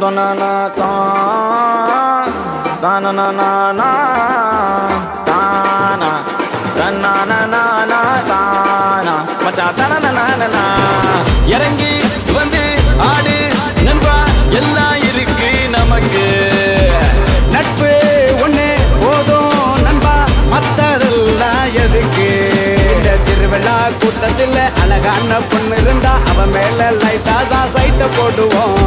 Donana tan, tananana, tana, tananana, tana, மச்சான் தனனனனனா. இறங்கி வந்து ஆடு கூட்டத்தில் அழகான பொண்ணு இருந்தா அவன் மேல லைட்டா தான் சைட்ட போடுவோம்.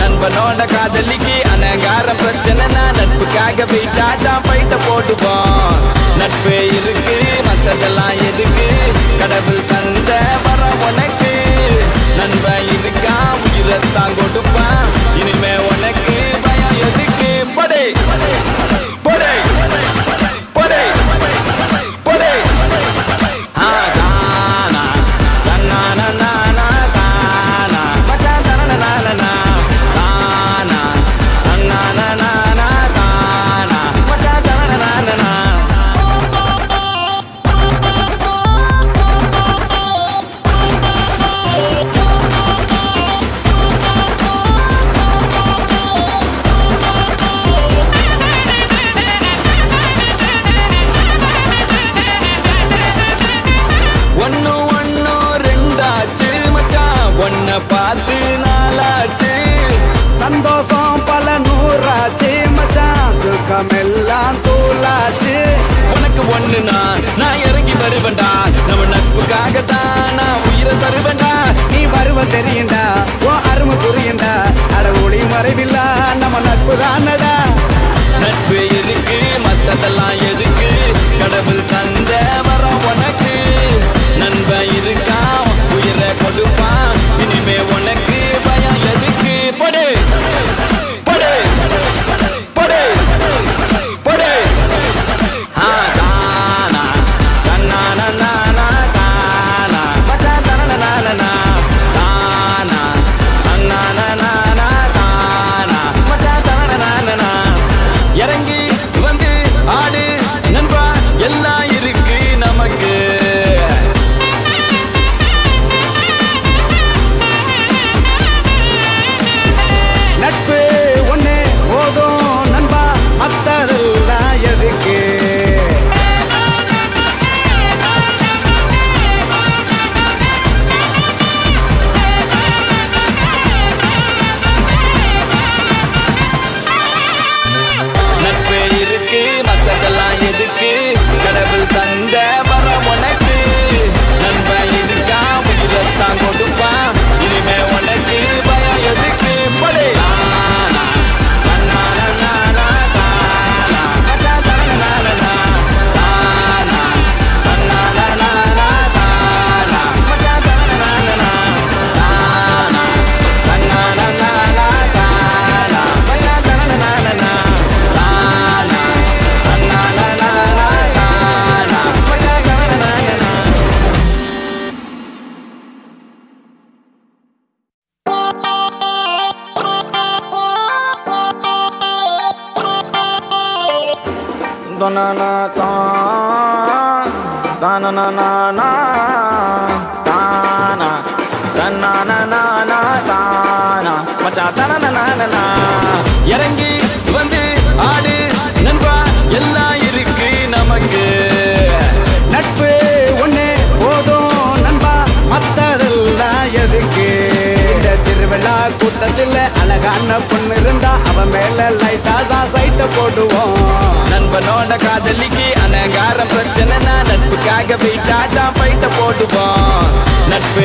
நண்பனோட காதலிக்கு அலங்கார பிரச்சனைனா நட்புக்காக போயிட்டா தான் பைட்ட போடுவோம். நட்பு பார்த்து நாளாச்சு. சந்தோஷம் பல நூறாச்சு மச்சான். துக்கம் எல்லாம் தூளாச்சு. உனக்கு ஒண்ணு நான் நான் இறங்கி வருவேன்டா. Donana tan, tananana, tana, tananana, tana, மச்சான் தனனனானனா. இறங்கி வந்து ஆடு நண்பா எல்லாம் இருக்கு நமக்கு நட்பு ஒண்ணே போதும் நண்பா மத்ததெல்லாம் எதுக்கு இந்த திருவிழா கூட்டத்தில் அழகான பொண்ணு இருந்தா அவன் மேல லைட்டா தான் சைட்ட போடுவோம். நண்பனோட காதலிக்கு அனகார பிரச்சனை நட்புக்காக போயிட்டா தான் பைட்ட போட்டுப்போம் நட்பு